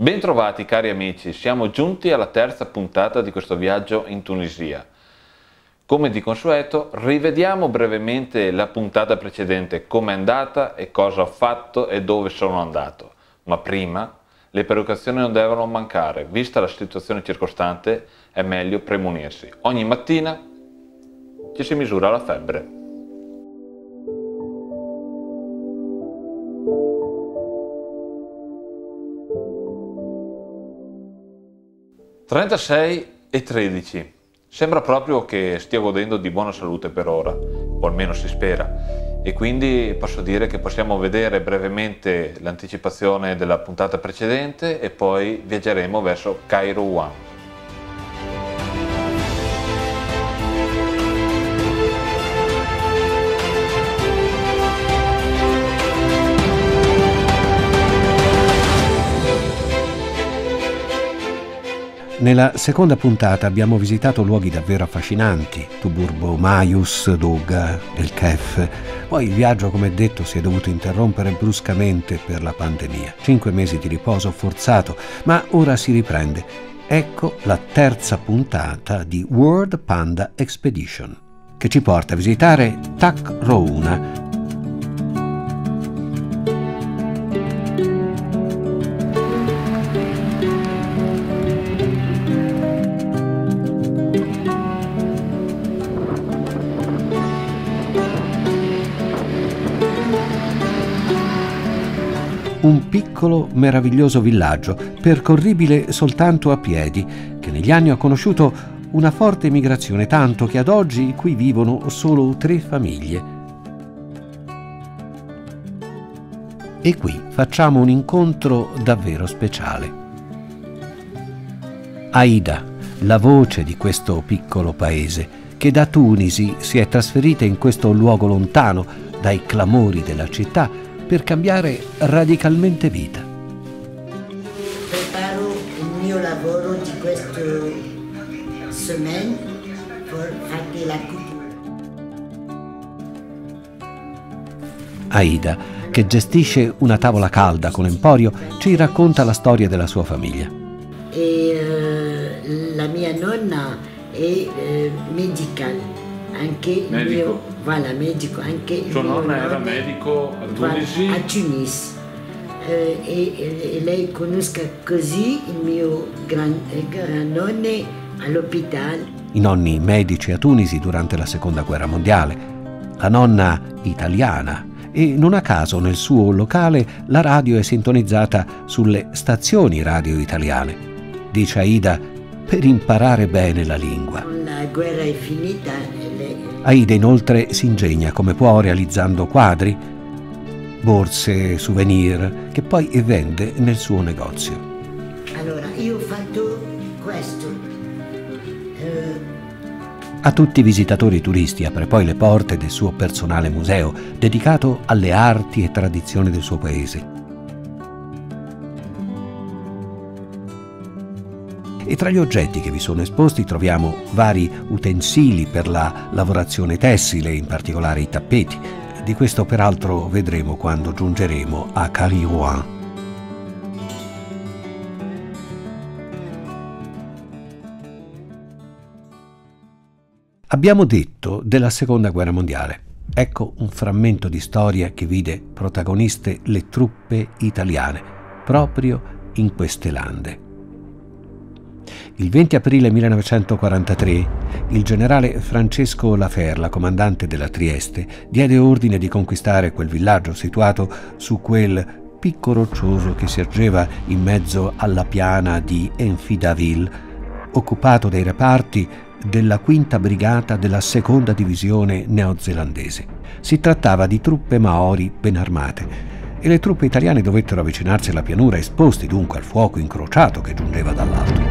Bentrovati cari amici, siamo giunti alla terza puntata di questo viaggio in Tunisia. Come di consueto, rivediamo brevemente la puntata precedente, come è andata e cosa ho fatto e dove sono andato. Ma prima, le perocazioni non devono mancare, vista la situazione circostante è meglio premunirsi. Ogni mattina ci si misura la febbre. 36 e 13. Sembra proprio che stia godendo di buona salute per ora, o almeno si spera. E quindi posso dire che possiamo vedere brevemente l'anticipazione della puntata precedente e poi viaggeremo verso Cairo One. Nella seconda puntata abbiamo visitato luoghi davvero affascinanti, Tuburbo Maius, Duga, El Kef. Poi il viaggio, come detto, si è dovuto interrompere bruscamente per la pandemia. Cinque mesi di riposo forzato, ma ora si riprende. Ecco la terza puntata di World Panda Expedition, che ci porta a visitare Tak Rouna, un piccolo, meraviglioso villaggio, percorribile soltanto a piedi, che negli anni ha conosciuto una forte migrazione, tanto che ad oggi qui vivono solo tre famiglie. E qui facciamo un incontro davvero speciale. Aida, la voce di questo piccolo paese, che da Tunisi si è trasferita in questo luogo lontano dai clamori della città per cambiare radicalmente vita. Preparo il mio lavoro di questa settimana per fare la cultura. Aida, che gestisce una tavola calda con emporio, ci racconta la storia della sua famiglia. E, uh, la mia nonna è uh, medical anche medico. Mio, voilà, medico, anche Sua nonna era medico a Tunisi? Voilà, a Tunis. Eh, e, e, lei conosca così il mio gran, grandnonne all'ospedale. I nonni medici a Tunisi durante la seconda guerra mondiale, la nonna italiana e non a caso nel suo locale la radio è sintonizzata sulle stazioni radio italiane. Dice Aida per imparare bene la lingua. La guerra è finita Aida inoltre si ingegna come può realizzando quadri, borse, souvenir che poi vende nel suo negozio. Allora, io ho fatto questo. Eh... A tutti i visitatori turisti apre poi le porte del suo personale museo dedicato alle arti e tradizioni del suo paese. E tra gli oggetti che vi sono esposti troviamo vari utensili per la lavorazione tessile, in particolare i tappeti. Di questo peraltro vedremo quando giungeremo a Cariouan. Abbiamo detto della Seconda Guerra Mondiale. Ecco un frammento di storia che vide protagoniste le truppe italiane, proprio in queste lande. Il 20 aprile 1943 il generale Francesco Laferla, comandante della Trieste, diede ordine di conquistare quel villaggio situato su quel picco roccioso che si ergeva in mezzo alla piana di Enfidaville, occupato dai reparti della quinta brigata della seconda divisione neozelandese. Si trattava di truppe maori ben armate e le truppe italiane dovettero avvicinarsi alla pianura esposti dunque al fuoco incrociato che giungeva dall'alto.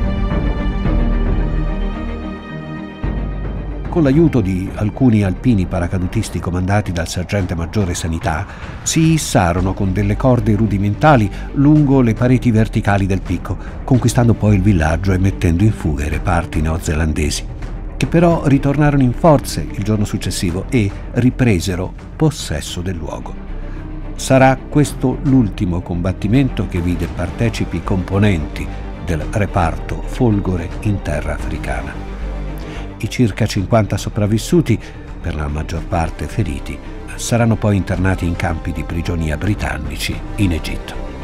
Con l'aiuto di alcuni alpini paracadutisti comandati dal sergente maggiore Sanità, si issarono con delle corde rudimentali lungo le pareti verticali del picco, conquistando poi il villaggio e mettendo in fuga i reparti neozelandesi, che però ritornarono in forze il giorno successivo e ripresero possesso del luogo. Sarà questo l'ultimo combattimento che vide partecipi componenti del reparto Folgore in terra africana. I circa 50 sopravvissuti, per la maggior parte feriti, saranno poi internati in campi di prigionia britannici in Egitto.